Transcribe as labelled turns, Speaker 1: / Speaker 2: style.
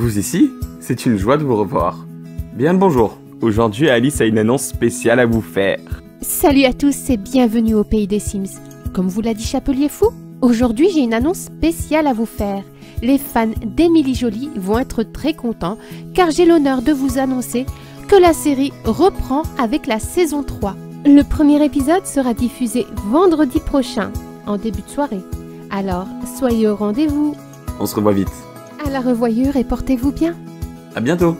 Speaker 1: Vous ici C'est une joie de vous revoir. Bien le bonjour. Aujourd'hui, Alice a une annonce spéciale à vous faire.
Speaker 2: Salut à tous et bienvenue au pays des Sims. Comme vous l'a dit Chapelier Fou, aujourd'hui j'ai une annonce spéciale à vous faire. Les fans d'Émilie Jolie vont être très contents car j'ai l'honneur de vous annoncer que la série reprend avec la saison 3. Le premier épisode sera diffusé vendredi prochain, en début de soirée. Alors, soyez au rendez-vous.
Speaker 1: On se revoit vite.
Speaker 2: À la revoyure et portez-vous bien.
Speaker 1: À bientôt